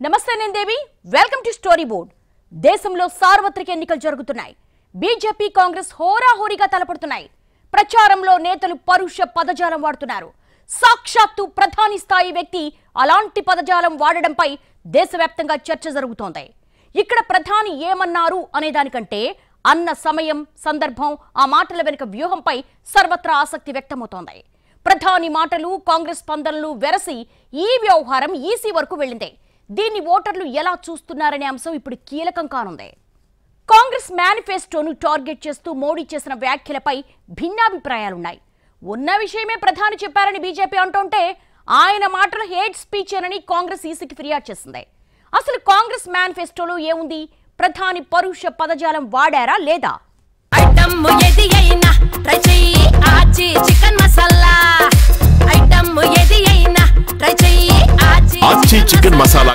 నమస్తే నేను Devi welcome to story board. దేశంలో సార్వత్రిక ఎన్నికలు జరుగుతున్నాయి. బీజేపీ కాంగ్రెస్ హోరాహోరీగా తలపడుతున్నాయి. ప్రచారంలో నేతలు పరుష పదజాలం వాడుతున్నారు. సాక్షాత్తు ప్రధాని స్థాయి వ్యక్తి అలాంటి పదజాలం వాడడంపై దేశవ్యాప్తంగా చర్చ జరుగుతోంది. ఇక్కడ ప్రధాని ఏమన్నారు అనే దానికంటే అన్న సమయం సందర్భం ఆ మాటల వెనుక వ్యూహంపై సర్వత్రా ఆసక్తి వ్యక్తమవుతోంది. ప్రధాని మాటలు కాంగ్రెస్ స్పందనలు వెరసి ఈ వ్యవహారం ఈసీ వరకు వెళ్ళింది. దీన్ని ఓటర్లు ఎలా చూస్తున్నారనే అంశం ఇప్పుడు కీలకం కానుంది. కాంగ్రెస్ మేనిఫెస్టోను టార్గెట్ చేస్తూ మోడీ చేసిన వ్యాఖ్యలపై భిన్నాభిప్రాయాలున్నాయి. ఉన్న విషయమే ప్రధాని చెప్పారని బీజేపీ అంటుంటే ఆయన మాటలు హేట్ స్పీచ్ అని కాంగ్రెస్ ఈసీకి ఫిర్యాదు చేసింది. అసలు కాంగ్రెస్ మేనిఫెస్టోలో ఏముంది? ప్రధాని పరుష పదజాలం వాడారా లేదా? Chicken masala. Chicken masala.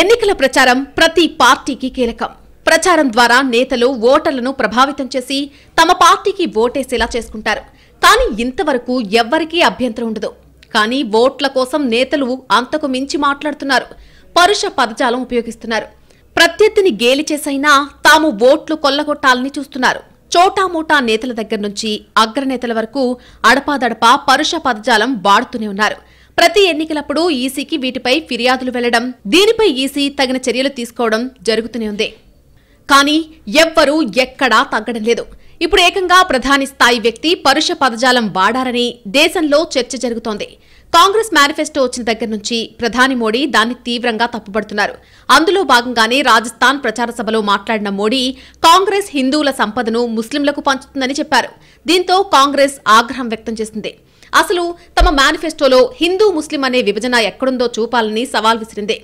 ఎన్నికల ప్రచారం ప్రతి పార్టీకి కీలకం. ప్రచారం ద్వారా నేతలు ఓటర్లను ప్రభావితం చేసి తమ పార్టీకి ఓటేసేలా చేసుకుంటారు. కానీ ఇంతవరకు ఎవ్వరికీ అభ్యంతరం ఉండదు. కానీ ఓట్ల కోసం నేతలు అంతకు మించి మాట్లాడుతున్నారు. పరుష పదజాలం ఉపయోగిస్తున్నారు. ప్రత్యర్థిని గేలి చేసైనా తాము ఓట్లు కొల్లగొట్టాలని చూస్తున్నారు. చోటామోటా నేతల దగ్గర నుంచి అగ్రనేతల వరకు అడపాదడపా పరుష పదజాలం వాడుతూనే ఉన్నారు. ప్రతి ఎన్నికలప్పుడు ఈసీకి వీటిపై ఫిర్యాదులు వెళ్ళడం దీనిపై ఈసీ తగిన చర్యలు తీసుకోవడం జరుగుతూనే ఉంది. కానీ ఎవ్వరూ ఎక్కడా తగ్గడం లేదు. ఇప్పుడు ఏకంగా ప్రధాని స్థాయి వ్యక్తి పరుష పదజాలం వాడారని దేశంలో చర్చ జరుగుతోంది. కాంగ్రెస్ మేనిఫెస్టో వచ్చిన దగ్గర నుంచి ప్రధాని మోడీ దాన్ని తీవ్రంగా తప్పుపడుతున్నారు అందులో భాగంగానే రాజస్థాన్ ప్రచార సభలో మాట్లాడిన మోడీ కాంగ్రెస్ హిందువుల సంపదను ముస్లింలకు పంచుతుందని చెప్పారు. దీంతో కాంగ్రెస్ ఆగ్రహం వ్యక్తం చేసింది. అసలు తమ మేనిఫెస్టోలో హిందూ ముస్లిం అనే విభజన ఎక్కడుందో చూపాలని సవాల్ విసిరిందే.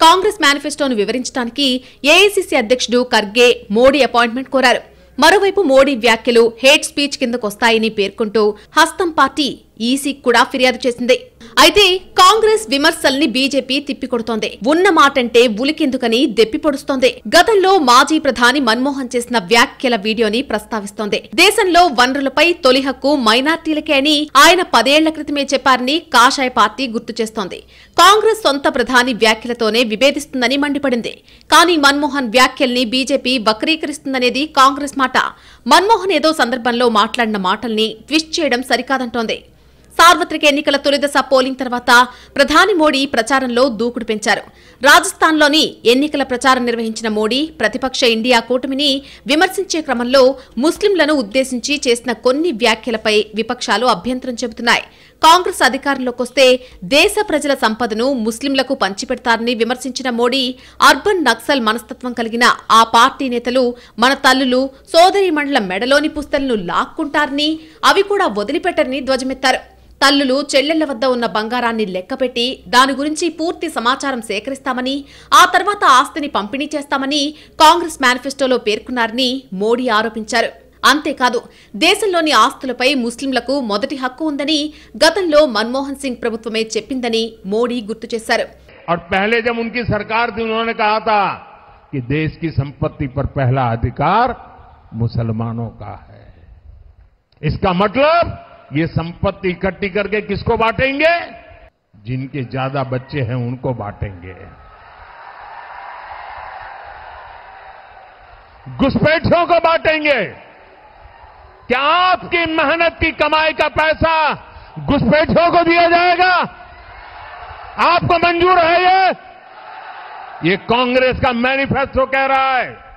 కాంగ్రెస్ మేనిఫెస్టోను వివరించడానికి ఏఐసిసి అధ్యక్షుడు ఖర్గే మోడీ అపాయింట్మెంట్ కోరారు. మరోవైపు మోడీ వ్యాఖ్యలు హేట్ స్పీచ్ కిందకొస్తాయని పేర్కొంటూ హస్తం పార్టీ ఈసీకి కూడా ఫిర్యాదు చేసింది. అయితే కాంగ్రెస్ విమర్శల్ని బీజేపీ తిప్పికొడుతోంది. ఉన్న మాటంటే ఉలికెందుకని దెప్పిపొడుస్తోంది గతంలో మాజీ ప్రధాని మన్మోహన్ చేసిన వ్యాఖ్యల వీడియోని ప్రస్తావిస్తోంది. దేశంలో వనరులపై తొలి హక్కు మైనార్టీలకే అని ఆయన పదేళ్ళ క్రితమే చెప్పారని కాషాయ పార్టీ గుర్తు చేస్తోంది. కాంగ్రెస్ సొంత ప్రధాని వ్యాఖ్యలతోనే విభేదిస్తుందని మండిపడింది. కానీ మన్మోహన్ వ్యాఖ్యల్ని బీజేపీ వక్రీకరిస్తుందనేది కాంగ్రెస్ మాట. మన్మోహన్ ఏదో సందర్భంలో మాట్లాడిన మాటల్ని ట్విస్ట్ చేయడం సరికాదంటోంది. సార్వత్రిక ఎన్నికల తొలిదశ పోలింగ్ తర్వాత ప్రధాని మోడీ ప్రచారంలో దూకుడు పెంచారు. రాజస్థాన్లోని ఎన్నికల ప్రచారం నిర్వహించిన మోడీ ప్రతిపక్ష ఇండియా కూటమిని విమర్శించే క్రమంలో ముస్లింలను ఉద్దేశించి చేసిన కొన్ని వ్యాఖ్యలపై విపక్షాలు అభ్యంతరం చెబుతున్నాయి. కాంగ్రెస్ అధికారంలోకొస్తే దేశ ప్రజల సంపదను ముస్లింలకు పంచిపెడతారని విమర్శించిన మోడీ అర్బన్ నక్సల్ మనస్తత్వం కలిగిన ఆ పార్టీ నేతలు మన తల్లులు సోదరిమండల మెడలోని పుస్తలను లాక్కుంటారని అవి కూడా వదిలిపెట్టరని ధ్వజమెత్తారు. తల్లులు చెల్లెళ్ల వద్ద ఉన్న బంగారాన్ని లెక్కపెట్టి దాని గురించి పూర్తి సమాచారం సేకరిస్తామని ఆ తర్వాత ఆస్తిని పంపిణీ చేస్తామని కాంగ్రెస్ మేనిఫెస్టోలో పేర్కొన్నారని మోడీ ఆరోపించారు అంతేకాదు దేశంలోని ఆస్తులపై ముస్లింలకు మొదటి హక్కు ఉందని గతంలో మన్మోహన్ సింగ్ ప్రభుత్వమే చెప్పిందని మోడీ గుర్తు చేశారు और पहले जब उनकी सरकार थी उन्होंने कहा था कि देश की संपत्ति पर पहला अधिकार मुसलमानों का है इसका मतलब ये संपत्ति इकट्ठी करके किसको बांटेंगे? जिनके ज़्यादा बच्चे हैं उनको बांटेंगे। घुसपैठियों को बांटेंगे। क्या आपकी मेहनत की कमाई का पैसा घुसपैठियों को दिया जाएगा? आपको मंजूर है ये? ये कांग्रेस का मैनिफेस्टो कह रहा है।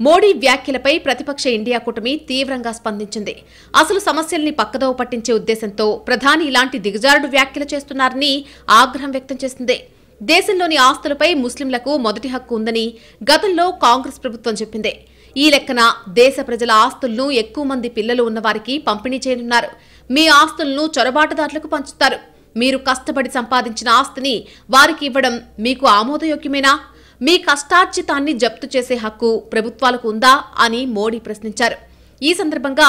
మోడీ వ్యాఖ్యలపై ప్రతిపక్ష ఇండియా కూటమి తీవ్రంగా స్పందించింది. అసలు సమస్యల్ని పక్కదోవ పట్టించే ఉద్దేశంతో ప్రధాని ఇలాంటి దిగజారుడు వ్యాఖ్యలు చేస్తున్నారని ఆగ్రహం వ్యక్తం చేసింది. దేశంలోని ఆస్తులపై ముస్లింలకు మొదటి హక్కు ఉందని గతంలో కాంగ్రెస్ ప్రభుత్వం చెప్పింది. ఈ లెక్కన దేశ ప్రజల ఆస్తులను ఎక్కువ మంది పిల్లలు ఉన్నవారికి పంపిణీ చేయనున్నారు. మీ ఆస్తులను చొరబాటుదారులకు పంచుతారు. మీరు కష్టపడి సంపాదించిన ఆస్తిని వారికి ఇవ్వడం మీకు ఆమోదయోగ్యమేనా? మీ కష్టార్జితాన్ని జప్తు చేసే హక్కు ప్రభుత్వాలకు ఉందా అని మోడీ ప్రశ్నించారు. ఈ సందర్భంగా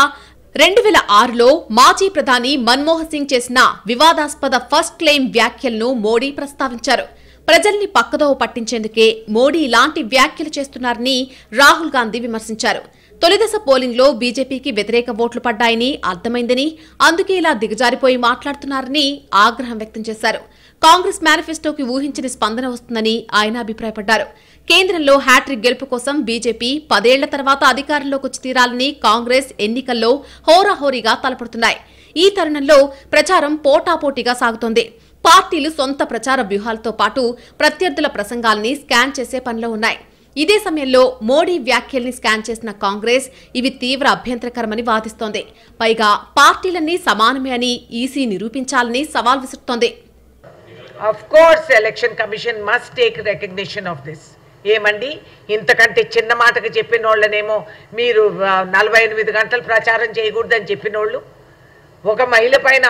రెండు వేల ఆరులో మాజీ ప్రధాని మన్మోహన్ సింగ్ చేసిన వివాదాస్పద ఫస్ట్ క్లెయిమ్ వ్యాఖ్యలను మోడీ ప్రస్తావించారు. ప్రజల్ని పక్కదోవ పట్టించేందుకే మోడీ ఇలాంటి వ్యాఖ్యలు చేస్తున్నారని రాహుల్ గాంధీ విమర్శించారు. తొలిదశ పోలింగ్లో బీజేపీకి వ్యతిరేక ఓట్లు పడ్డాయని అర్థమైందని అందుకే ఇలా దిగజారిపోయి మాట్లాడుతున్నారని ఆగ్రహం వ్యక్తం చేశారు. కాంగ్రెస్ మేనిఫెస్టోకి ఊహించని స్పందన వస్తుందని ఆయన అభిప్రాయపడ్డారు. కేంద్రంలో హ్యాట్రిక్ గెలుపు కోసం బీజేపీ పదేళ్ళ తర్వాత అధికారంలోకి వచ్చి తీరాలని కాంగ్రెస్ ఎన్నికల్లో హోరాహోరీగా తలపడుతున్నాయి. ఈ తరుణంలో ప్రచారం పోటాపోటీగా సాగుతోంది. పార్టీలు సొంత ప్రచార వ్యూహాలతో పాటు ప్రత్యర్థుల ప్రసంగాల్ని స్కాన్ చేసే పనిలో ఉన్నాయి. ఇదే సమయంలో మోడీ వ్యాఖ్యల్ని స్కాన్ చేసిన కాంగ్రెస్ ఇవి తీవ్ర అభ్యంతరకరమని వాదిస్తోంది. పైగా పార్టీలన్నీ సమానమే అని ఈసీ నిరూపించాలని సవాల్ విసురుతోంది. Of course election commission must take recognition of this ఏమండి? ఇంతకంటే చిన్న మాటకు చెప్పిన వాళ్ళనేమో మీరు నలభై ఎనిమిది గంటలు ప్రచారం చేయకూడదని చెప్పిన వాళ్ళు ఒక మహిళ పైన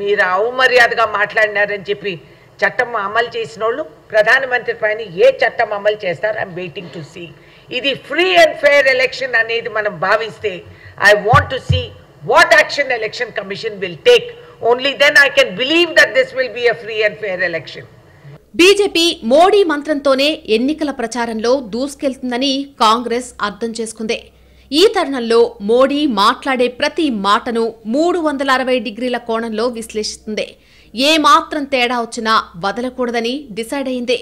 మీరు అవమర్యాదగా మాట్లాడినారని చెప్పి చట్టం అమలు చేసిన వాళ్ళు ప్రధానమంత్రి పైన ఏ చట్టం అమలు చేస్తారు? ఐఎమ్ వెయిటింగ్ టు సీ ఇది ఫ్రీ అండ్ ఫెయిర్ ఎలక్షన్ అనేది మనం భావిస్తే I want to see what action election commission will take only then I can believe that this will be a free and fair election BJP Modi మంత్రంతోనే ఎన్నికల ప్రచారంలో దూసుకెళ్తుందని కాంగ్రెస్ అర్థం చేసుకుంది. ఈ తరుణంలో మోడీ మాట్లాడే ప్రతి మాటను మూడు వందల అరవై డిగ్రీల కోణంలో విశ్లేషిస్తుంది. ఏ మాత్రం తేడా వచ్చినా వదలకూడదని డిసైడ్ అయింది.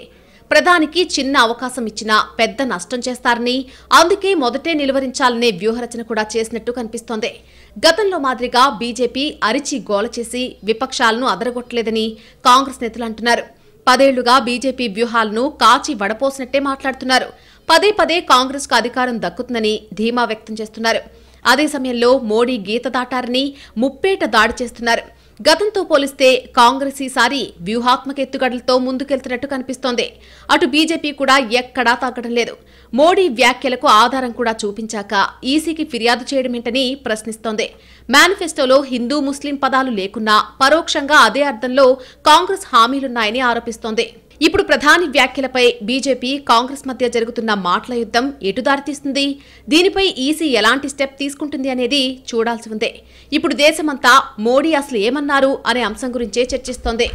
ప్రధానికి చిన్న అవకాశం ఇచ్చినా పెద్ద నష్టం చేస్తారని అందుకే మొదటే నిలువరించాలనే వ్యూహరచన కూడా చేసినట్టు కనిపిస్తోంది. గతంలో మాదిరిగా బీజేపీ అరిచి గోల చేసి విపక్షాలను అదరగొట్టలేదని కాంగ్రెస్ నేతలు అంటున్నారు. పదేళ్ళుగా బీజేపీ వ్యూహాలను కాచి వడపోసినట్టే మాట్లాడుతున్నారు. పదే పదే కాంగ్రెస్కు అధికారం దక్కుతుందని ధీమా వ్యక్తం చేస్తున్నారు. అదే సమయంలో మోడీ గీత దాటారని ముప్పేట దాడి చేస్తున్నారు. గతంతో పోలిస్తే కాంగ్రెస్ ఈసారి వ్యూహాత్మక ఎత్తుగడలతో ముందుకెళ్తున్నట్టు కనిపిస్తోంది. అటు బీజేపీ కూడా ఎక్కడా తగ్గడం లేదు. మోడీ వ్యాఖ్యలకు ఆధారం కూడా చూపించాక ఈసీకి ఫిర్యాదు చేయడమేంటని ప్రశ్నిస్తోంది. మేనిఫెస్టోలో హిందూ ముస్లిం పదాలు లేకున్నా పరోక్షంగా అదే అర్థంలో కాంగ్రెస్ హామీలున్నాయని ఆరోపిస్తోంది. ఇప్పుడు ప్రధాని వ్యాఖ్యలపై బీజేపీ కాంగ్రెస్ మధ్య జరుగుతున్న మాటల యుద్ధం ఎటు దారితీస్తుంది? దీనిపై ఈసీ ఎలాంటి స్టెప్ తీసుకుంటుంది అనేది చూడాల్సి ఉంది. ఇప్పుడు దేశమంతా మోడీ అసలు ఏమన్నారు అనే అంశం గురించే చర్చిస్తోంది.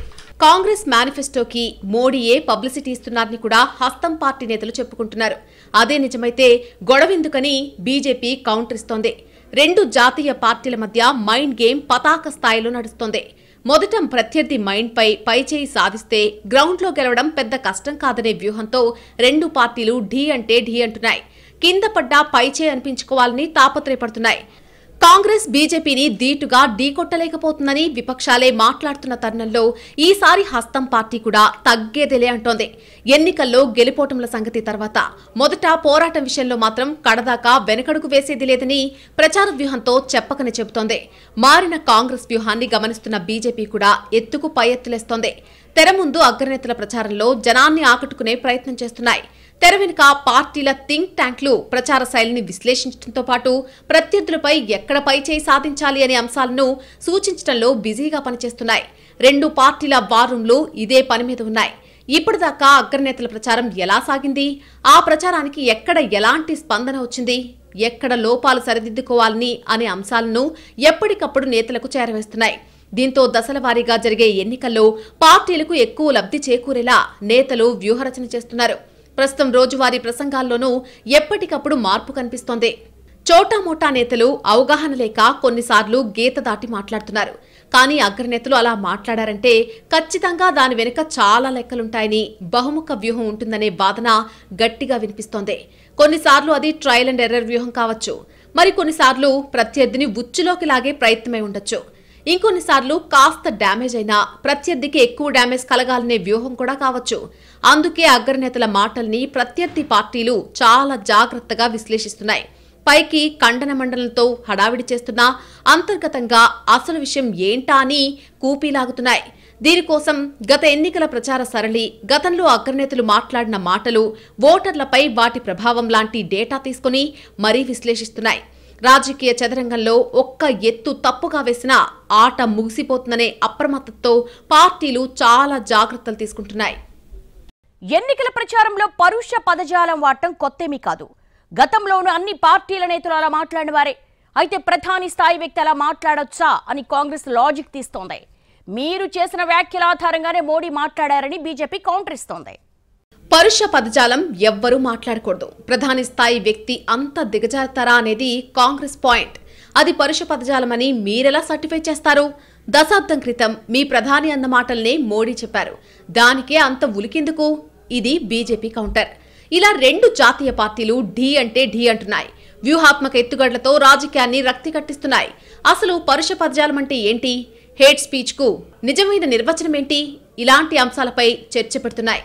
కాంగ్రెస్ మేనిఫెస్టోకి మోడీయే పబ్లిసిటీ ఇస్తున్నారని కూడా హస్తం పార్టీ నేతలు చెప్పుకుంటున్నారు. అదే నిజమైతే గొడవెందుకని బీజేపీ కౌంటర్ ఇస్తోంది. రెండు జాతీయ పార్టీల మధ్య మైండ్ గేమ్ పతాక స్థాయిలో నడుస్తోంది. మొదట ప్రత్యర్థి మైండ్పై పైచేయి సాధిస్తే గ్రౌండ్లో గెలవడం పెద్ద కష్టం కాదనే వ్యూహంతో రెండు పార్టీలు ఢీ అంటే ఢీ అంటున్నాయి. కింద పడ్డా పైచేయి అనిపించుకోవాలని తాపత్రయపడుతున్నాయి. కాంగ్రెస్ బీజేపీని ధీటుగా ఢీకొట్టలేకపోతుందని విపక్షాలే మాట్లాడుతున్న తరుణంలో ఈసారి హస్తం పార్టీ కూడా తగ్గేదిలే అంటోంది. ఎన్నికల్లో గెలిపోవటంల సంగతి తర్వాత మొదట పోరాటం విషయంలో మాత్రం కడదాకా వెనకడుగు వేసేది లేదని ప్రచార వ్యూహంతో చెప్పకని చెబుతోంది. మారిన కాంగ్రెస్ వ్యూహాన్ని గమనిస్తున్న బీజేపీ కూడా ఎత్తుకు పై ఎత్తులేస్తోంది. తెర ముందు అగ్రనేతల ప్రచారంలో జనాన్ని ఆకట్టుకునే ప్రయత్నం చేస్తున్నాయి. తెర వెనుక పార్టీల థింక్ ట్యాంక్లు ప్రచార శైలిని విశ్లేషించడంతో పాటు ప్రత్యర్థులపై ఎక్కడ పైచేయి సాధించాలి అనే అంశాలను సూచించడంలో బిజీగా పనిచేస్తున్నాయి. రెండు పార్టీల వార్ రూమ్లు ఇదే పని మీద ఉన్నాయి. ఇప్పటిదాకా అగ్రనేతల ప్రచారం ఎలా సాగింది? ఆ ప్రచారానికి ఎక్కడ ఎలాంటి స్పందన వచ్చింది? ఎక్కడ లోపాలు సరిదిద్దుకోవాలని అనే అంశాలను ఎప్పటికప్పుడు నేతలకు చేరవేస్తున్నాయి. దీంతో దశల వారీగా జరిగే ఎన్నికల్లో పార్టీలకు ఎక్కువ లబ్ధి చేకూరేలా నేతలు వ్యూహరచన చేస్తున్నారు. ప్రస్తుతం రోజువారీ ప్రసంగాల్లోనూ ఎప్పటికప్పుడు మార్పు కనిపిస్తోంది. చోటామోటా నేతలు అవగాహన లేక కొన్నిసార్లు గీత దాటి మాట్లాడుతున్నారు. కానీ అగ్రనేతలు అలా మాట్లాడారంటే ఖచ్చితంగా దాని వెనుక చాలా లెక్కలుంటాయని బహుముఖ వ్యూహం ఉంటుందనే వాదన గట్టిగా వినిపిస్తోంది. కొన్నిసార్లు అది ట్రయల్ అండ్ ఎర్రర్ వ్యూహం కావచ్చు. మరి కొన్నిసార్లు ప్రత్యర్థిని ఉచ్చులోకి లాగే ప్రయత్నమై ఉండొచ్చు. ఇంకొన్నిసార్లు కాస్త డ్యామేజ్ అయినా ప్రత్యర్థికి ఎక్కువ డ్యామేజ్ కలగాలనే వ్యూహం కూడా కావచ్చు. అందుకే అగ్రనేతల మాటల్ని ప్రత్యర్థి పార్టీలు చాలా జాగ్రత్తగా విశ్లేషిస్తున్నాయి. పైకి ఖండన మండలంతో హడావిడి చేస్తున్నా అంతర్గతంగా అసలు విషయం ఏంటా అని కూపీలాగుతున్నాయి. దీనికోసం గత ఎన్నికల ప్రచార సరళి గతంలో అగ్రనేతలు మాట్లాడిన మాటలు ఓటర్లపై వాటి ప్రభావం లాంటి డేటా తీసుకుని మరీ విశ్లేషిస్తున్నాయి. రాజకీయ చదరంగంలో ఒక్క ఎత్తు తప్పుగా వేసినా ఆట ముగిసిపోతుందనే అప్రమత్తతో పార్టీలు చాలా జాగ్రత్తలు తీసుకుంటున్నాయి. ఎన్నికల ప్రచారంలో పరుష పదజాలం వాడటం కొత్తేమీ కాదు. గతంలోనూ అన్ని పార్టీల నేతలు అలా మాట్లాడినవారే అయితే ప్రధాని స్థాయి వ్యక్తి అలా మాట్లాడొచ్చా అని కాంగ్రెస్ లాజిక్ తీస్తోంది. మీరు చేసిన వ్యాఖ్యల ఆధారంగానే మోడీ మాట్లాడారని బీజేపీ కౌంటర్ ఇస్తోంది పరుష పదజాలం ఎవ్వరూ మాట్లాడకూడదు. ప్రధాని స్థాయి వ్యక్తి అంత దిగజారుతారా అనేది కాంగ్రెస్ పాయింట్. అది పరుష పదజాలమని మీరెలా సర్టిఫై చేస్తారు? దశాబ్దం క్రితం మీ ప్రధాని అన్న మాటల్నే మోడీ చెప్పారు. దానికే అంత ఉలికెందుకు? ఇది బీజేపీ కౌంటర్. ఇలా రెండు జాతీయ పార్టీలు ఢీ అంటే ఢీ అంటున్నాయి. వ్యూహాత్మక ఎత్తుగడలతో రాజకీయాన్ని రక్తి కట్టిస్తున్నాయి. అసలు పరుష పదజాలం అంటే ఏంటి? హేట్ స్పీచ్కు నిజమైన నిర్వచనం ఏంటి? ఇలాంటి అంశాలపై చర్చ పెడుతున్నాయి.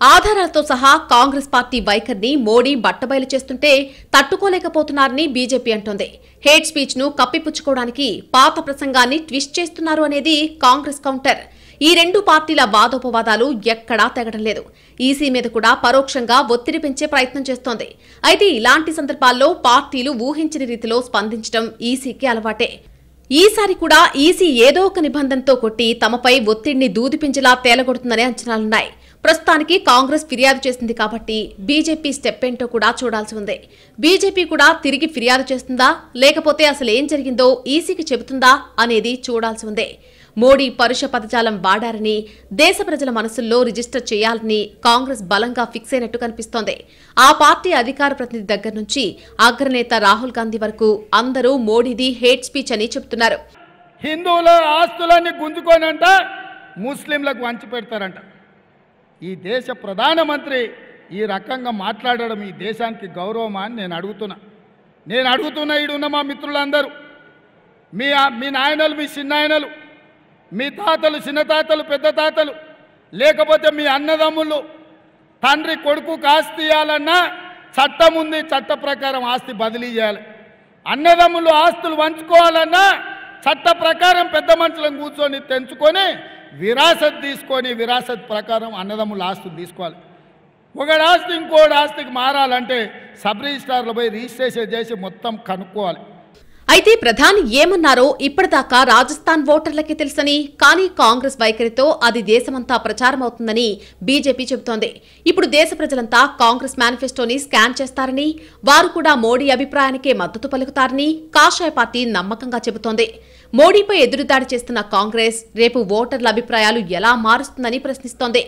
ఆధారాలతో సహా కాంగ్రెస్ పార్టీ వైఖరిని మోడీ బట్టబయలు చేస్తుంటే తట్టుకోలేకపోతున్నారని బీజేపీ అంటోంది. హేట్ స్పీచ్ను కప్పిపుచ్చుకోవడానికి పాత ప్రసంగాన్ని ట్విస్ట్ చేస్తున్నారు అనేది కాంగ్రెస్ కౌంటర్. ఈ రెండు పార్టీల వాదోపవాదాలు ఎక్కడా తెగడం లేదు. ఈసీ మీద కూడా పరోక్షంగా ఒత్తిడి పెంచే ప్రయత్నం చేస్తోంది. అయితే ఇలాంటి సందర్భాల్లో పార్టీలు ఊహించని రీతిలో స్పందించడం ఈసీకి అలవాటే. ఈసారి కూడా ఈసీ ఏదో ఒక నిబంధనతో కొట్టి తమపై ఒత్తిడిని దూదిపించేలా తేలగొడుతుందనే అంచనాలున్నాయి. ప్రస్తుతానికి కాంగ్రెస్ ఫిర్యాదు చేసింది కాబట్టి బీజేపీ స్టెప్ ఏంటో కూడా చూడాల్సి ఉంది. బీజేపీ కూడా తిరిగి ఫిర్యాదు చేస్తుందా? లేకపోతే అసలు ఏం జరిగిందో ఈసీకి చెబుతుందా అనేది చూడాల్సి ఉంది. మోడీ పరుష పదజాలం వాడారని దేశ ప్రజల మనసుల్లో రిజిస్టర్ చేయాలని కాంగ్రెస్ బలంగా ఫిక్స్ అయినట్టు కనిపిస్తోంది. ఆ పార్టీ అధికార ప్రతినిధి దగ్గర నుంచి అగ్రనేత రాహుల్ గాంధీ వరకు అందరూ మోడీది హేట్ స్పీచ్ అని చెబుతున్నారు. హిందువుల ఆస్తులన్నీ గుంజుకోనంట ముస్లింలకు వంచి పెడతారంట. ఈ దేశ ప్రధానమంత్రి ఈ రకంగా మాట్లాడడం ఈ దేశానికి గౌరవమా అని నేను అడుగుతున్నా. నేను అడుగుతున్నా ఈడున్న మా మిత్రులందరూ మీ మీ నాయనలు మీ చిన్నాయనలు మీ తాతలు చిన్న తాతలు పెద్ద తాతలు లేకపోతే మీ అన్నదమ్ములు తండ్రి కొడుకు ఆస్తి ఇవ్వాలన్నా చట్టం ఉంది చట్ట ప్రకారం ఆస్తి బదిలీ చేయాలి. అన్నదమ్ములు ఆస్తులు పంచుకోవాలన్నా చట్ట ప్రకారం పెద్ద మనుషులను కూర్చొని తెంచుకొని విరాసత్ తీసుకొని విరాసత్ ప్రకారం అన్నదమ్ముల ఆస్తులు తీసుకోవాలి. ఒకటి ఆస్తి ఇంకోటి ఆస్తికి మారాలంటే సబ్ రిజిస్ట్రార్లో పోయి రిజిస్ట్రేషన్ చేసి మొత్తం కనుక్కోవాలి. అయితే ప్రధాని ఏమన్నారో ఇప్పటిదాకా రాజస్థాన్ ఓటర్లకి తెలుసని కానీ కాంగ్రెస్ వైఖరితో అది దేశమంతా ప్రచారం అవుతుందని బీజేపీ చెబుతోంది. ఇప్పుడు దేశ ప్రజలంతా కాంగ్రెస్ మేనిఫెస్టోని స్కాన్ చేస్తారని వారు కూడా మోడీ అభిప్రాయానికే మద్దతు పలుకుతారని కాషాయ పార్టీ నమ్మకంగా చెబుతోంది. మోడీపై ఎదురుదాడి చేస్తున్న కాంగ్రెస్ రేపు ఓటర్ల అభిప్రాయాలు ఎలా మారుస్తుందని ప్రశ్నిస్తోంది.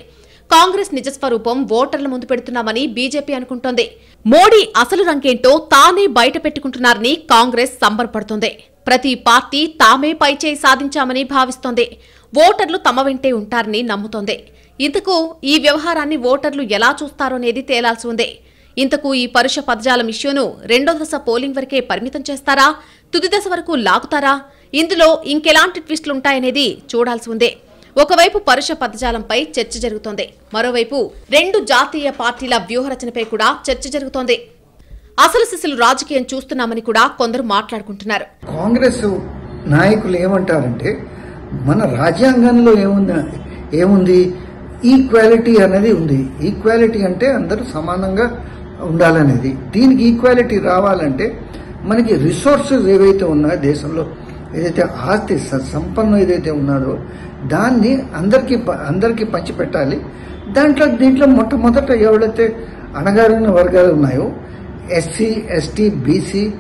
కాంగ్రెస్ నిజస్వరూపం ఓటర్ల ముందు పెడుతున్నామని బీజేపీ అనుకుంటోంది. మోడీ అసలు రంగేంటో తానే బయట పెట్టుకుంటున్నారని కాంగ్రెస్ సంబరపడుతోంది. ప్రతి పార్టీ తామే పైచేయి సాధించామని భావిస్తోంది. ఓటర్లు తమ వెంటే ఉంటారని నమ్ముతోంది. ఇంతకు ఈ వ్యవహారాన్ని ఓటర్లు ఎలా చూస్తారనేది తేలాల్సి ఉంది. ఇంతకు ఈ పరుష పదజాలం ఇష్యూను రెండో దశ పోలింగ్ వరకే పరిమితం చేస్తారా? తుది దశ వరకు లాగుతారా? ఇందులో ఇంకెలాంటి ట్విస్టులుంటాయనేది చూడాల్సి ఉంది. ఒకవైపు పరుష పదజాలంపై చర్చ జరుగుతోంది. మరోవైపు రెండు జాతీయ పార్టీల వ్యూహరచనపై కూడా చర్చ జరుగుతోంది. అసలు సిసలు రాజకీయం చూస్తున్నామని కూడా కొందరు మాట్లాడుకుంటున్నారు. కాంగ్రెస్ నాయకులు ఏమంటారంటే మన రాజ్యాంగంలో ఏముంది ఏముంది? ఈక్వాలిటీ అనేది ఉంది. ఈక్వాలిటీ అంటే అందరూ సమానంగా ఉండాలనేది. దీనికి ఈక్వాలిటీ రావాలంటే మనకి రిసోర్సెస్ ఏవైతే ఉన్నాయో దేశంలో ఏదైతే ఆస్తి స- సంపన్నం ఏదైతే ఉన్నారో దాన్ని అందరికీ ప- అందరికీ పంచిపెట్టాలి. దాంట్లో దీంట్లో మొట్టమొదట ఎవరైతే అణగారిన వర్గాలు ఉన్నాయో ఎస్సీ ఎస్టీ బీసీ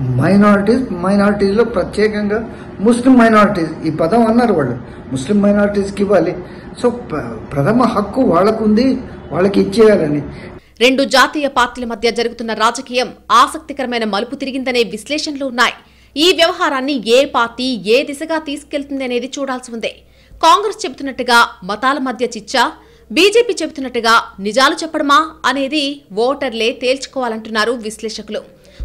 మైనారిటీస్ మైనారిటీస్లో ప్రత్యేకంగా ముస్లిం మైనారిటీస్ ఈ పదం అన్నారు వాళ్ళు. ముస్లిం మైనారిటీస్కి ఇవ్వాలి. సో ప్రథమ హక్కు వాళ్ళకుంది వాళ్ళకి ఇచ్చేయాలని. రెండు జాతీయ పార్టీల మధ్య జరుగుతున్న రాజకీయం ఆసక్తికరమైన మలుపు తిరిగిందనే విశ్లేషణలు ఉన్నాయి. ఈ వ్యవహారాన్ని ఏ పార్టీ ఏ దిశగా తీసుకెళ్తుంది అనేది చూడాల్సి ఉంది. కాంగ్రెస్ చెబుతున్నట్టుగా మతాల మధ్య చిచ్చా బీజేపీ చెబుతున్నట్టుగా నిజాలు చెప్పడమా అనేది ఓటర్లే తేల్చుకోవాలంటున్నారు విశ్లేషకులు.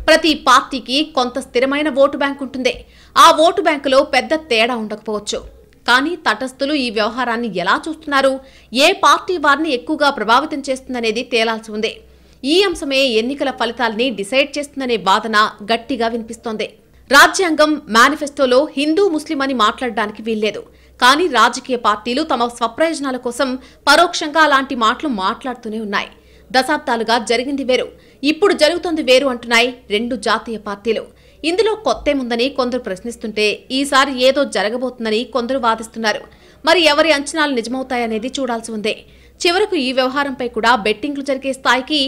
ప్రతి పార్టీకి కొంత స్థిరమైన ఓటు బ్యాంక్ ఉంటుంది. ఆ ఓటు బ్యాంకులో పెద్ద తేడా ఉండకపోవచ్చు. కానీ తటస్థులు ఈ వ్యవహారాన్ని ఎలా చూస్తున్నారు? ఏ పార్టీ వారిని ఎక్కువగా ప్రభావితం చేస్తుందనేది తేలాల్సి ఉంది. ఈ అంశమే ఎన్నికల ఫలితాల్ని డిసైడ్ చేస్తుందనే వాదన గట్టిగా వినిపిస్తోంది. రాజ్యాంగం మేనిఫెస్టోలో హిందూ ముస్లిం అని మాట్లాడడానికి వీల్లేదు. కానీ రాజకీయ పార్టీలు తమ స్వప్రయోజనాల కోసం పరోక్షంగా అలాంటి మాటలు మాట్లాడుతూనే ఉన్నాయి. దశాబ్దాలుగా జరిగింది వేరు. ఇప్పుడు జరుగుతోంది వేరు అంటున్నాయి రెండు జాతీయ పార్టీలు. ఇందులో కొత్తేముందని కొందరు ప్రశ్నిస్తుంటే ఈసారి ఏదో జరగబోతుందని కొందరు వాదిస్తున్నారు. మరి ఎవరి అంచనాలు నిజమవుతాయనేది చూడాల్సి ఉంది. చివరకు ఈ వ్యవహారంపై కూడా బెట్టింగ్లు జరిగే స్థాయికి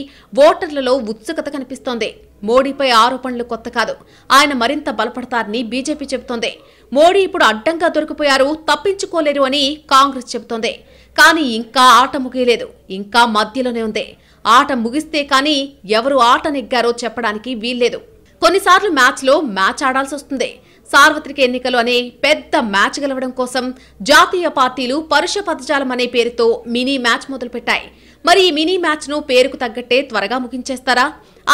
ఓటర్లలో ఉత్సుకత కనిపిస్తోంది. మోడీపై ఆరోపణలు కొత్త కాదు. ఆయన మరింత బలపడతారని బీజేపీ చెబుతోంది. మోడీ ఇప్పుడు అడ్డంగా దొరికిపోయారు తప్పించుకోలేరు అని కాంగ్రెస్ చెబుతోంది. కానీ ఇంకా ఆట ముగియలేదు. ఇంకా మధ్యలోనే ఉంది. ఆట ముగిస్తే కానీ ఎవరు ఆట నెగ్గారో చెప్పడానికి వీల్లేదు. కొన్నిసార్లు మ్యాచ్లో మ్యాచ్ ఆడాల్సి వస్తుంది. సార్వత్రిక ఎన్నికలు అనే పెద్ద మ్యాచ్ గెలవడం కోసం జాతీయ పార్టీలు పరుష పదజాలం అనే పేరుతో మినీ మ్యాచ్ మొదలుపెట్టాయి. మరి ఈ మినీ మ్యాచ్ను పేరుకు తగ్గట్టే త్వరగా ముగించేస్తారా?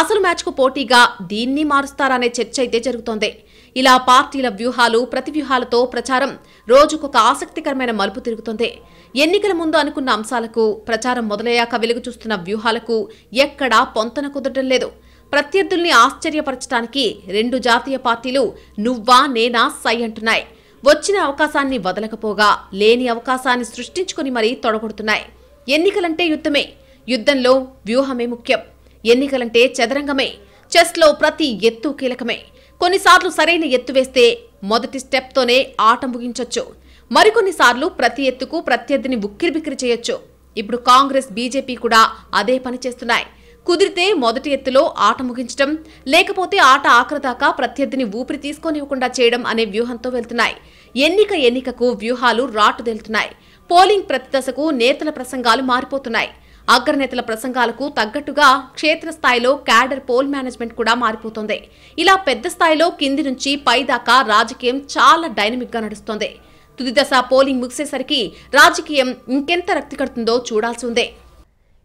అసలు మ్యాచ్కు పోటీగా దీన్ని మారుస్తారా అనే చర్చ అయితే జరుగుతోంది. ఇలా పార్టీల వ్యూహాలు ప్రతి వ్యూహాలతో ప్రచారం రోజుకొక ఆసక్తికరమైన మలుపు తిరుగుతోంది. ఎన్నికల ముందు అనుకున్న అంశాలకు ప్రచారం మొదలయ్యాక వెలుగు చూస్తున్న వ్యూహాలకు ఎక్కడా పొంతన కుదరడం లేదు. ప్రత్యర్థుల్ని ఆశ్చర్యపరచడానికి రెండు జాతీయ పార్టీలు నువ్వా నేనా సై అంటున్నాయి. వచ్చిన అవకాశాన్ని వదలకపోగా లేని అవకాశాన్ని సృష్టించుకుని మరీ తొడగొడుతున్నాయి. ఎన్నికలంటే యుద్ధమే యుద్ధంలో వ్యూహమే ముఖ్యం. ఎన్నికలంటే చదరంగమే చెస్లో ప్రతి ఎత్తు కీలకమే. కొన్నిసార్లు సరైన ఎత్తు వేస్తే మొదటి స్టెప్తోనే ఆట ముగించొచ్చు. మరికొన్నిసార్లు ప్రతి ఎత్తుకు ప్రత్యర్థిని ఉక్కిరిబిక్కిరి చేయొచ్చు. ఇప్పుడు కాంగ్రెస్ బీజేపీ కూడా అదే పని చేస్తున్నాయి. కుదిరితే మొదటి ఎత్తులో ఆట ముగించడం లేకపోతే ఆట ఆఖరిదాకా ప్రత్యర్థిని ఊపిరి తీసుకోనివ్వకుండా చేయడం అనే వ్యూహంతో వెళ్తున్నాయి. ఎన్నిక ఎన్నికకు వ్యూహాలు రాటుదేలుతున్నాయి. పోలింగ్ ప్రతి దశకు నేతల ప్రసంగాలు మారిపోతున్నాయి. అగ్రనేతల ప్రసంగాలకు తగ్గట్టుగా క్షేత్రస్థాయిలో క్యాడర్ పోల్ మేనేజ్మెంట్ కూడా మారిపోతుంది. ఇలా పెద్ద స్థాయిలో కింది నుంచి పై దాకా రాజకీయం చాలా డైనమిక్గా నడుస్తోంది తుదిదశ పోలింగ్ ముగిసేసరికి రాజకీయం ఇంకెంత రక్తి కడుతుందో చూడాల్సి ఉందే.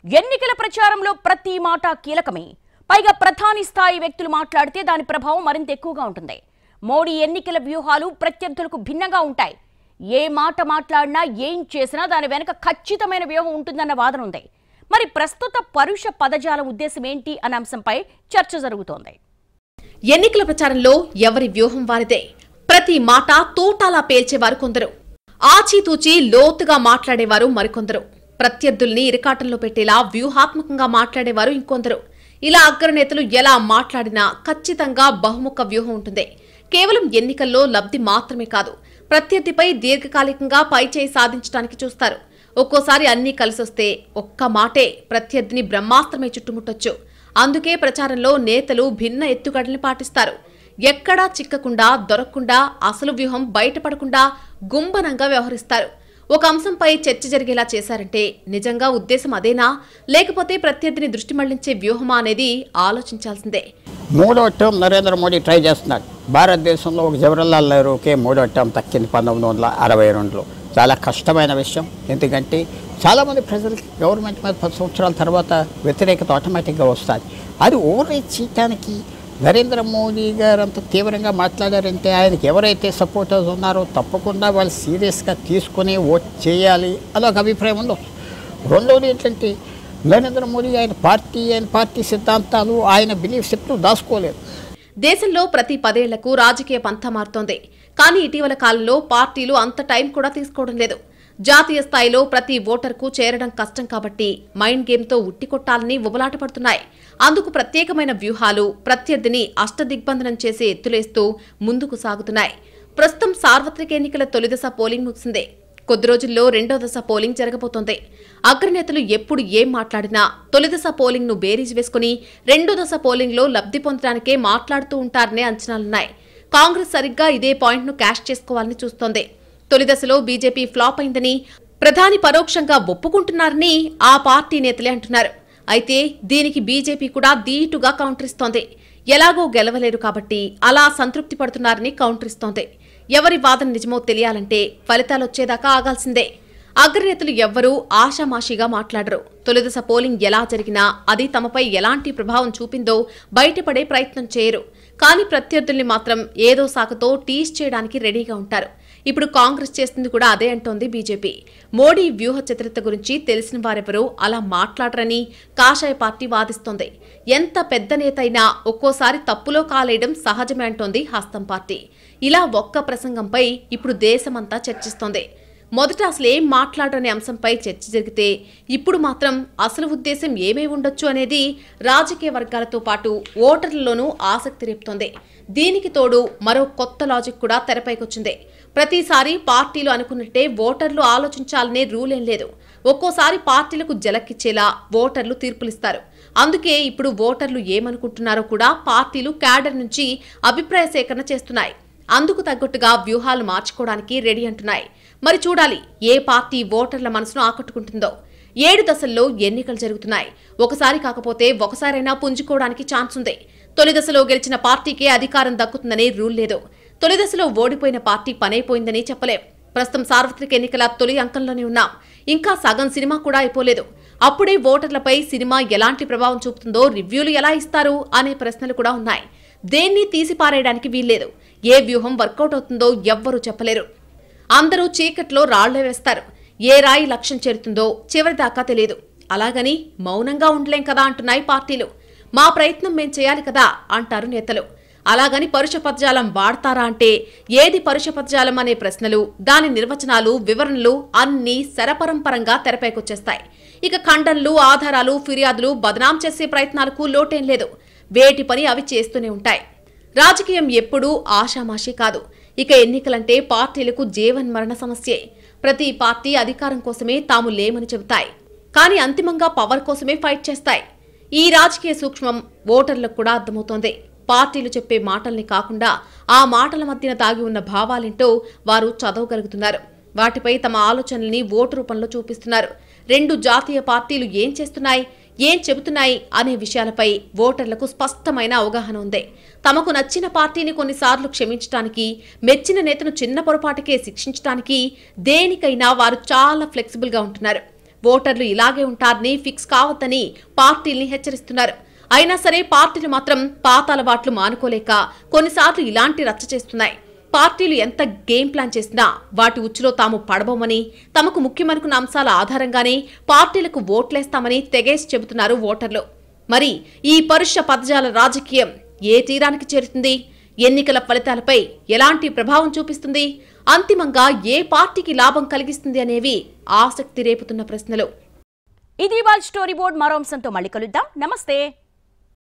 ఎన్నికల ప్రచారంలో ప్రతి మాట కీలకమే. పైగా ప్రధాని స్థాయి వ్యక్తులు మాట్లాడితే దాని ప్రభావం మరింత ఎక్కువగా ఉంటుంది. మోడీ ఎన్నికల వ్యూహాలు ప్రత్యర్థులకు భిన్నంగా ఉంటాయి. ఏ మాట మాట్లాడినా ఏం చేసినా దాని వెనుక ఖచ్చితమైన వ్యూహం ఉంటుందన్న వాదన ఉంది. మరి ప్రస్తుత పరుష పదజాల ఉద్దేశం ఏంటి అన్న అంశంపై చర్చ జరుగుతోంది. ఎన్నికల ప్రచారంలో ఎవరి వ్యూహం వారిదే? ప్రతి మాట తూటాలా పేల్చేవారు కొందరు. ఆచితూచి లోతుగా మాట్లాడేవారు మరికొందరు. ప్రత్యర్థుల్ని ఇరకాటంలో పెట్టేలా వ్యూహాత్మకంగా మాట్లాడేవారు ఇంకొందరు. ఇలా అగ్రనేతలు ఎలా మాట్లాడినా ఖచ్చితంగా బహుముఖ వ్యూహం ఉంటుంది. కేవలం ఎన్నికల్లో లబ్ధి మాత్రమే కాదు ప్రత్యర్థిపై దీర్ఘకాలికంగా పైచేయి సాధించడానికి చూస్తారు. ఒక్కోసారి అన్నీ కలిసొస్తే ఒక్క మాటే ప్రత్యర్థిని బ్రహ్మాస్త్రమే చుట్టుముట్టొచ్చు. అందుకే ప్రచారంలో నేతలు భిన్న ఎత్తుగడల్ని పాటిస్తారు. ఎక్కడా చిక్కకుండా దొరకకుండా అసలు వ్యూహం బయటపడకుండా గుంబనంగా వ్యవహరిస్తారు. ఒక అంశంపై చర్చ జరిగేలా చేశారంటే నిజంగా ఉద్దేశం అదేనా? లేకపోతే ప్రత్యర్థిని దృష్టి మళ్ళించే వ్యూహమా అనేది ఆలోచించాల్సిందే. మూడో టర్మ్ నరేంద్ర మోడీ ట్రై చేస్తున్నాడు భారతదేశంలో ఒక జవహర్లాల్ నెహ్రూకే మూడో టర్మ్ తక్కింది పంతొమ్మిది వందల అరవై రెండులో. చాలా కష్టమైన విషయం. ఎందుకంటే చాలామంది ప్రజలకి గవర్నమెంట్ మీద పది సంవత్సరాల తర్వాత వ్యతిరేకత ఆటోమేటిక్గా వస్తుంది. అది ఓవర్ చేయడానికి నరేంద్ర మోదీ గారు అంత తీవ్రంగా మాట్లాడారంటే ఆయనకి ఎవరైతే సపోర్టర్స్ ఉన్నారో తప్పకుండా వాళ్ళు సీరియస్గా తీసుకుని ఓట్ చేయాలి. అదొక అభిప్రాయం ఉండొచ్చు రెండవది ఏంటంటే నరేంద్ర మోదీ ఆయన పార్టీ ఆయన పార్టీ సిద్ధాంతాలు ఆయన బిలీఫ్స్ ఎప్పుడు దాచుకోలేదు. దేశంలో ప్రతి పదేళ్ళకు రాజకీయ పంత మారుతోంది. కానీ ఇటీవల కాలంలో పార్టీలు అంత టైం కూడా తీసుకోవడం లేదు. జాతీయ స్థాయిలో ప్రతి ఓటర్కు చేరడం కష్టం కాబట్టి మైండ్ గేమ్తో ఉట్టికొట్టాలని ఉబలాట పడుతున్నాయి అందుకు ప్రత్యేకమైన వ్యూహాలు ప్రత్యర్థిని అష్టదిగ్బంధనం చేసి ఎత్తులేస్తూ ముందుకు సాగుతున్నాయి. ప్రస్తుతం సార్వత్రిక ఎన్నికల తొలిదశ పోలింగ్ ముగిసిందే. కొద్ది రోజుల్లో రెండో దశ పోలింగ్ జరగబోతోంది. అగ్రనేతలు ఎప్పుడు ఏం మాట్లాడినా తొలిదశ పోలింగ్ను బేరీజ్ వేసుకుని రెండో దశ పోలింగ్లో లబ్ధి పొందడానికే మాట్లాడుతూ ఉంటారనే అంచనాలున్నాయి. కాంగ్రెస్ సరిగ్గా ఇదే పాయింట్ను క్యాష్ చేసుకోవాలని చూస్తోంది. తొలి దశలో బీజేపీ ఫ్లాప్ అయిందని ప్రధాని పరోక్షంగా ఒప్పుకుంటున్నారని ఆ పార్టీ నేతలే అంటున్నారు. అయితే దీనికి బీజేపీ కూడా దీటుగా కౌంటర్ ఇస్తోంది ఎలాగో గెలవలేరు కాబట్టి అలా సంతృప్తి పడుతున్నారని కౌంటర్ ఇస్తోంది ఎవరి వాదన నిజమో తెలియాలంటే ఫలితాలు వచ్చేదాకా ఆగాల్సిందే. అగ్రనేతలు ఎవ్వరూ ఆషామాషిగా మాట్లాడరు. తొలిదశ పోలింగ్ ఎలా జరిగినా అది తమపై ఎలాంటి ప్రభావం చూపిందో బయటపడే ప్రయత్నం చేయరు. కానీ ప్రత్యర్థుల్ని మాత్రం ఏదో సాకుతో టీజ్ చేయడానికి రెడీగా ఉంటారు. ఇప్పుడు కాంగ్రెస్ చేస్తుంది కూడా అదే అంటోంది బీజేపీ. మోడీ వ్యూహ చతురత గురించి తెలిసిన వారెవరూ అలా మాట్లాడరని కాషాయ పార్టీ వాదిస్తోంది. ఎంత పెద్ద నేత అయినా ఒక్కోసారి తప్పులో కాలేయడం సహజమే అంటోంది హస్తం పార్టీ. ఇలా ఒక్క ప్రసంగంపై ఇప్పుడు దేశమంతా చర్చిస్తోంది. మొదట అసలు ఏం మాట్లాడరనే అంశంపై చర్చ జరిగితే ఇప్పుడు మాత్రం అసలు ఉద్దేశం ఏమై ఉండొచ్చు అనేది రాజకీయ వర్గాలతో పాటు ఓటర్లలోనూ ఆసక్తి రేపుతోంది. దీనికి తోడు మరో కొత్త లాజిక్ కూడా తెరపైకొచ్చింది. ప్రతిసారి పార్టీలు అనుకున్నట్టే ఓటర్లు ఆలోచించాలనే రూల్ ఏం లేదు. ఒక్కోసారి పార్టీలకు జలక్కిచ్చేలా ఓటర్లు తీర్పులిస్తారు. అందుకే ఇప్పుడు ఓటర్లు ఏమనుకుంటున్నారో కూడా పార్టీలు క్యాడర్ నుంచి అభిప్రాయ సేకరణ చేస్తున్నాయి. అందుకు తగ్గట్టుగా వ్యూహాలు మార్చుకోవడానికి రెడీ అంటున్నాయి. మరి చూడాలి ఏ పార్టీ ఓటర్ల మనసును ఆకట్టుకుంటుందో. ఏడు దశల్లో ఎన్నికలు జరుగుతున్నాయి. ఒకసారి కాకపోతే ఒకసారైనా పుంజుకోవడానికి ఛాన్స్ ఉంది తొలి దశలో గెలిచిన పార్టీకే అధికారం దక్కుతుందనే రూల్ లేదు. తొలి దశలో ఓడిపోయిన పార్టీ పనైపోయిందని చెప్పలేం. ప్రస్తుతం సార్వత్రిక ఎన్నికల తొలి అంకంలోనే ఉన్నాం. ఇంకా సగం సినిమా కూడా అయిపోలేదు. అప్పుడే ఓటర్లపై సినిమా ఎలాంటి ప్రభావం చూపుతుందో రివ్యూలు ఎలా ఇస్తారు అనే ప్రశ్నలు కూడా ఉన్నాయి. దేన్ని తీసిపారేయడానికి వీల్లేదు. ఏ వ్యూహం వర్కౌట్ అవుతుందో ఎవ్వరూ చెప్పలేరు. అందరూ చీకట్లో రాళ్ళే వేస్తారు. ఏ రాయి లక్ష్యం చేరుతుందో చివరిదాకా తెలియదు అలాగని మౌనంగా ఉండలేం కదా అంటున్నాయి పార్టీలు. మా ప్రయత్నం మేం చేయాలి కదా అంటారు నేతలు. అలాగని పరుష పదజాలం వాడతారా అంటే ఏది పరుష పదజాలం అనే ప్రశ్నలు దాని నిర్వచనాలు వివరణలు అన్నీ శరపరంపరంగా తెరపైకొచ్చేస్తాయి. ఇక ఖండన్లు ఆధారాలు ఫిర్యాదులు బదనాం చేసే ప్రయత్నాలకు లోటేం లేదు. వేటి పని అవి చేస్తూనే ఉంటాయి. రాజకీయం ఎప్పుడూ ఆషామాషీ కాదు. ఇక ఎన్నికలంటే పార్టీలకు జీవన్మరణ సమస్యే. ప్రతి పార్టీ అధికారం కోసమే తాము లేమని చెబుతాయి. కానీ అంతిమంగా పవర్ కోసమే ఫైట్ చేస్తాయి. ఈ రాజకీయ సూక్ష్మం ఓటర్లకు కూడా అర్థమవుతోంది. పార్టీలు చెప్పే మాటల్ని కాకుండా ఆ మాటల మధ్యన దాగి ఉన్న భావాలేంటో వారు చదవగలుగుతున్నారు. వాటిపై తమ ఆలోచనల్ని ఓటు రూపంలో చూపిస్తున్నారు. రెండు జాతీయ పార్టీలు ఏం చేస్తున్నాయి ఏం చెబుతున్నాయి అనే విషయాలపై ఓటర్లకు స్పష్టమైన అవగాహన ఉంది. తమకు నచ్చిన పార్టీని కొన్నిసార్లు క్షమించడానికి మెచ్చిన నేతను చిన్న పొరపాటుకే శిక్షించడానికి దేనికైనా వారు చాలా ఫ్లెక్సిబుల్గా ఉంటున్నారు. ఓటర్లు ఇలాగే ఉంటారని ఫిక్స్ కావద్దని పార్టీల్ని హెచ్చరిస్తున్నారు. అయినా సరే పార్టీలు మాత్రం పాత అలవాట్లు మానుకోలేక కొన్నిసార్లు ఇలాంటి రచ్చ చేస్తున్నాయి. పార్టీలు ఎంత గేమ్ ప్లాన్ చేసినా వాటి ఉచ్చులో తాము పడబోమని తమకు ముఖ్యమనుకున్న అంశాల ఆధారంగానే పార్టీలకు ఓట్లేస్తామని తెగేసి చెబుతున్నారు ఓటర్లు. మరి ఈ పరుష పదజాల రాజకీయం ఏ తీరానికి చేరుతుంది? ఎన్నికల ఫలితాలపై ఎలాంటి ప్రభావం చూపిస్తుంది? అంతిమంగా ఏ పార్టీకి లాభం కలిగిస్తుంది అనేవి ఆసక్తి రేపుతున్న ప్రశ్నలు. ఇది వాళ్ళ స్టోరీ బోర్డ్ మరో అంశంతో మళ్ళీ కలుద్దాం. నమస్తే.